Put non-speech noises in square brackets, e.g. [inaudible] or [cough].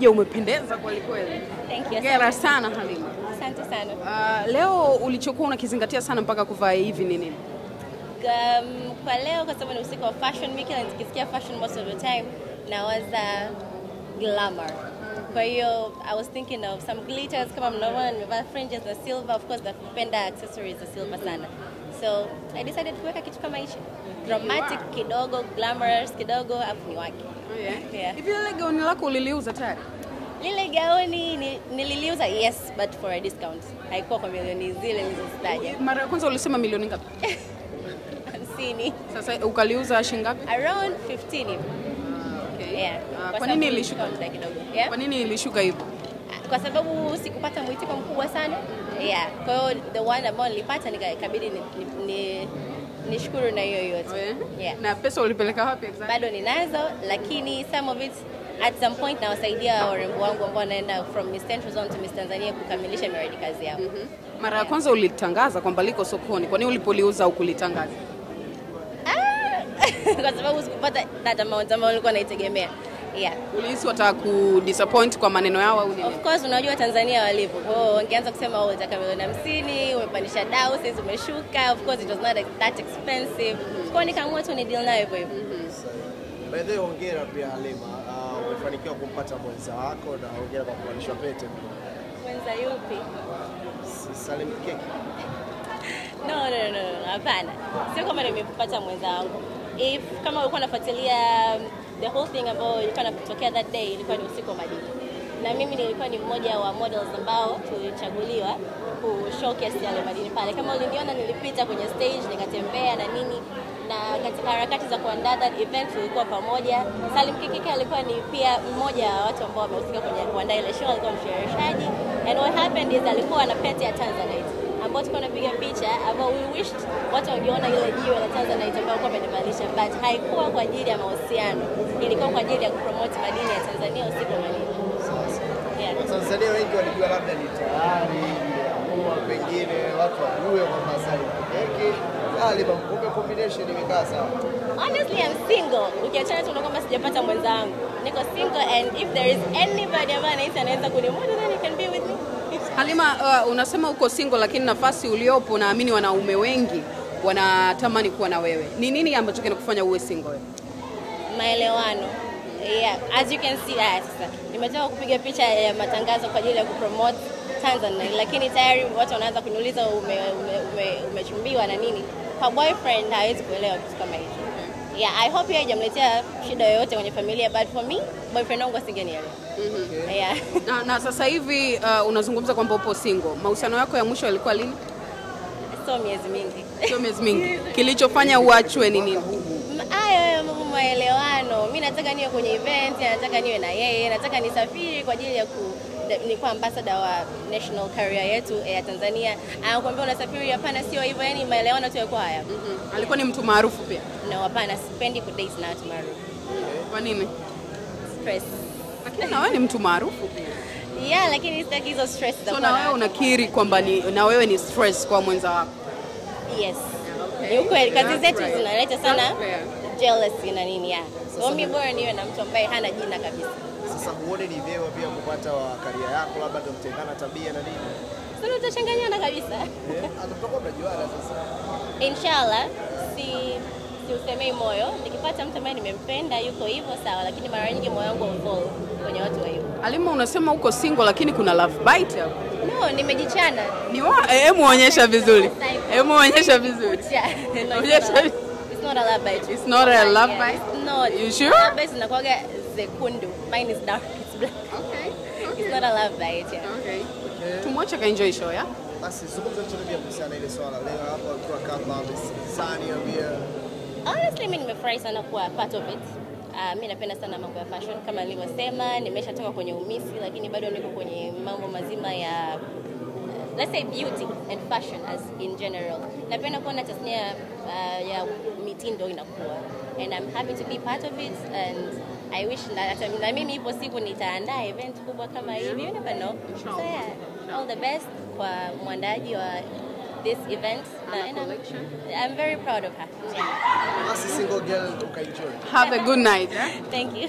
Je, umependeza kweli kweli. Thank you. Hongera sana Halima. Asante sana. Uh, leo ulichokuwa unakizingatia sana mpaka kuvaa hivi ni nini? Um, kwa leo kwa sababu ni usiku wa fashion week na nikisikia fashion most of the time nawaza glamour. Kwa hiyo I was thinking of some glitters kama mnaona nimevaa fringes na silver of course napenda accessories za silver sana. So I decided kuweka kitu kama hicho. Dramatic kidogo, glamorous kidogo afu ni wake. Oh, yeah. Yeah. Hivi lile gauni lako uliliuza tayari? Lile gauni ni, nililiuza yes but for a discount. Haikuwa kwa milioni zile nilizozitaja. Mara ya kwanza ulisema milioni ngapi? [laughs] 50. Sasa ukaliuza shilingi ngapi? Around 15 hivi. Okay. Yeah. Ah, Kwa kwa nini ilishuka? Yeah. Kwa nini ilishuka hivyo? Kwa sababu sikupata mwitiko mkubwa sana. Yeah. Kwa hiyo the one ambao nilipata nikabidi ni, ni, ni, nishukuru na hiyo yote. Yeah. Na pesa ulipeleka wapi exactly? Bado ninazo lakini some of it at some point nawasaidia warembo wangu ambao wanaenda from Miss Central Zone to Miss Tanzania kukamilisha miradi kazi yao. mm -hmm. Mara ya yeah. kwanza ulitangaza kwamba liko sokoni. Kwa nini ulipoliuza ukulitangaza? Ah, [laughs] kwa sababu sikupata that amount ambayo nilikuwa naitegemea. Yeah. Ulihisi wataka kudisappoint kwa maneno yao au nini? Of course unajua Tanzania walivyo. Kwa hiyo wangeanza kusema wewe unataka milioni hamsini, umepandisha dau, sasa umeshuka. Of course it was not that expensive. Kwa hiyo nikaamua tu ni deal nayo hivyo hivyo. By the way, hongera pia Halima, uh, umefanikiwa kumpata mwenza wako na hongera kwa kuvalishwa pete. Mwenza yupi? Si Salim Keki. [laughs] No, no, no, no, hapana. Sio kama nimepata mwenza wangu. If kama ulikuwa unafuatilia um, the whole thing ambayo ilikuwa inatokea that day ilikuwa ni usiku wa madini, Na mimi nilikuwa ni mmoja wa models ambao tulichaguliwa ku showcase yale madini pale. Kama uliniona nilipita kwenye stage nikatembea na nini na katika harakati za kuandaa that event tulikuwa pamoja. Salim Kikeke alikuwa ni pia mmoja wa watu ambao wamehusika kwenye kuandaa ile show, alikuwa mshereheshaji. And what happened is alikuwa na pete ya Tanzanite ambao tulikuwa tunapiga picha ambao we wished watu wangeona ile jiwe la Tanzanite ambayo kwa amenivalisha, but haikuwa kwa ajili ya mahusiano, ilikuwa kwa ajili ya kupromote madini ya Tanzania usiku madini. Yeah. Watanzania wengi walijua labda ni tayari imeamua, pengine watu wajue kwamba Salim peke Halima, kumbe combination imekaa sawa. Honestly, I'm single. Ukiachana tu na kwamba sijapata mwenzangu. Niko single and if there is anybody ambaye anaweza kunimudu then you can be with. Halima, uh, unasema uko single lakini nafasi uliopo naamini wanaume wengi wanatamani kuwa na wewe. Ni nini ambacho kinakufanya uwe single? Maelewano. Yeah, as you can see that. sasa nimetoka kupiga picha ya matangazo kwa ajili ya kupromote Tanzania, lakini tayari watu wanaanza kuniuliza umechumbiwa ume, ume, ume na nini. Kwa boyfriend hawezi kuelewa kitu kama hicho. Yeah, I hope hiyo haijamletea shida yoyote kwenye familia, but for me boyfriend wangu asingenielewa. Yeah. [laughs] Na, na sasa hivi uh, unazungumza kwamba upo single. Mahusiano yako ya mwisho yalikuwa lini? So miezi mingi. Sio miezi mingi. Kilichofanya uachwe ni nini? Hayo maelewano. Mi nataka niwe kwenye event, nataka niwe na yeye, nataka nisafiri kwa ajili ya ku nilikuwa ambassador wa national career yetu ya Tanzania. Anakuambia unasafiri, hapana, sio hivyo. Yani maelewano tu yalikuwa haya. Mhm. Alikuwa ni mtu maarufu pia. No, hapana, sipendi kudate na watu maarufu. Kwa nini? Stress. Lakini na wewe ni mtu maarufu pia. Yeah, lakini sitaki hizo stress za So na wewe unakiri kwamba ni na wewe ni stress kwa mwenza wako. Yes. Ni ukweli, kazi zetu zinaleta sana jealousy na nini ya. So mi bora niwe na mtu ambaye hana jina kabisa. Sasa huone ni vyema pia kupata wa karia yako, labda ndio mtengana tabia na nini. Sasa tutachanganyana kabisa. Eh, Hata tutakuwa mnajuana sasa. Inshallah, si siusemei moyo. Nikipata mtu ambaye nimempenda yuko hivyo sawa, lakini mara nyingi moyo wangu haufall kwenye watu wa hivyo. Alima, unasema uko single lakini kuna love bite hapo. No, nimejichana. Ni wa eh, hebu onyesha vizuri. Hebu onyesha vizuri. Onyesha it's, not a, it's not a love bite. It's not a love bite? No. You sure? Love bite zinakuwaga zekundu. Mine is dark. It's black. Okay. okay. It's not a love light, Yeah. Okay. okay. Tumwache kaenjoy show ya. Basi zungumza pia kuhusiana na ile swala leo hapa kwa kama msanii pia. Honestly, mimi nimefurahi sana kuwa part of it. Uh, mi napenda sana mambo ya fashion kama nilivyosema, nimeshatoka kwenye umisi, lakini bado niko kwenye mambo mazima ya uh, let's say beauty and fashion as in general. Napenda kuona tasnia uh, ya mitindo inakuwa and I'm happy to be part of it and I wish na, hata na mimi ipo siku nitaandaa event kubwa kama hivi, you never know. So yeah, all the best kwa mwandaji wa this event and I'm, I'm very proud of her. Yeah. Basi single girl ukaenjoy. Have a good night. Thank you.